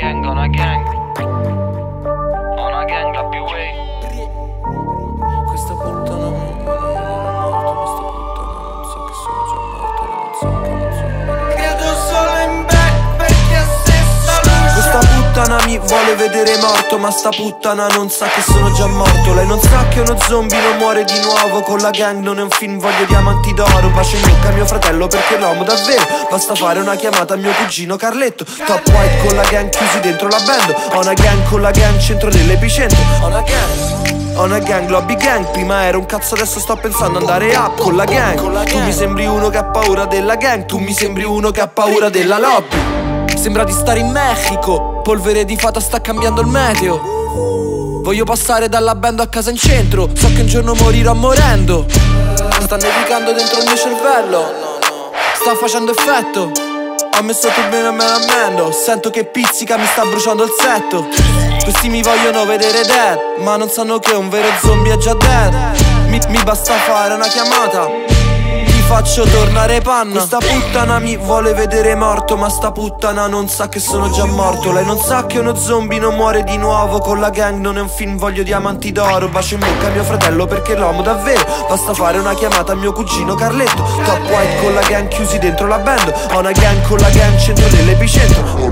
gang, ho una gang. Mi vuole vedere morto Ma sta puttana non sa che sono già morto. Lei non sa che uno zombie non muore di nuovo Con la gang non è un film, voglio diamanti d'oro. Bacio in bocca a mio fratello perché l'uomo davvero. Basta fare una chiamata a mio cugino Carletto. Top white con la gang chiusi dentro la band. Ho una gang con la gang centro dell'epicentro Ho una gang ho una gang, lobby gang, prima ero un cazzo adesso sto pensando andare up con la gang. Tu mi sembri uno che ha paura della gang, tu mi sembri uno che ha paura della lobby Sembra di stare in Messico, polvere di fata sta cambiando il meteo. Voglio passare dalla band a casa in centro, so che un giorno morirò morendo. Sta nevicando dentro il mio cervello, sta facendo effetto. Ho messo turbine e me la ammendo, sento che pizzica mi sta bruciando il setto. Questi mi vogliono vedere dead Ma non sanno che un vero zombie è già dead. Mi, mi basta fare una chiamata faccio tornare panna. Questa puttana mi vuole vedere morto Ma sta puttana non sa che sono già morto. Lei non sa che uno zombie non muore di nuovo Con la gang non è un film, voglio diamanti d'oro. Bacio in bocca a mio fratello perché l'uomo davvero. Basta fare una chiamata a mio cugino Carletto. Top white con la gang chiusi dentro la band. Ho una gang con la gang centro dell'epicentro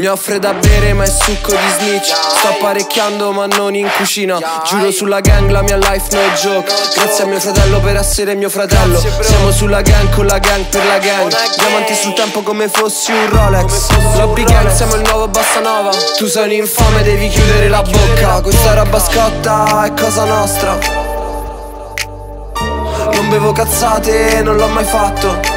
mi offre da bere ma è succo di snitch. Sto apparecchiando ma non in cucina. Giuro sulla gang la mia life no joke. Grazie a mio fratello per essere mio fratello. Siamo sulla gang con la gang per la gang. Diamanti sul tempo come fossi un Rolex. Lobby gang siamo il nuovo Bassa Nova. Tu sei un infame devi chiudere la bocca. Questa roba scotta è cosa nostra. Non bevo cazzate non l'ho mai fatto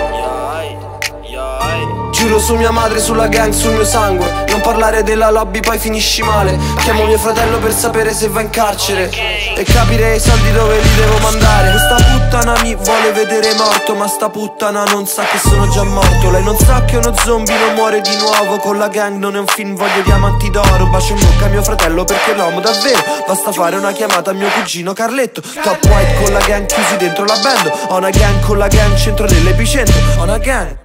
Giuro su mia madre, sulla gang, sul mio sangue. Non parlare della lobby poi finisci male. Chiamo mio fratello per sapere se va in carcere. E capire i soldi dove li devo mandare. Questa puttana mi vuole vedere morto Ma sta puttana non sa che sono già morto. Lei non sa che uno zombie non muore di nuovo. Con la gang non è un film, voglio diamanti d'oro. Bacio in bocca a mio fratello perché l'uomo davvero. Basta fare una chiamata a mio cugino Carletto. Top white con la gang chiusi dentro la band. Ho una gang con la gang centro dell'epicentro Ho una gang